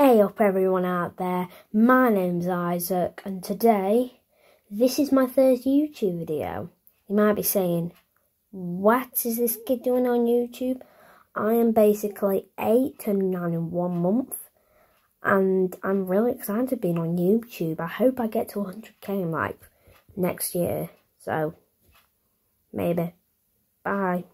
Hey up everyone out there, my name's Isaac and today this is my first YouTube video. You might be saying, what is this kid doing on YouTube? I am basically 8 to 9 in one month and I'm really excited to be on YouTube. I hope I get to 100k in like next year, so maybe. Bye.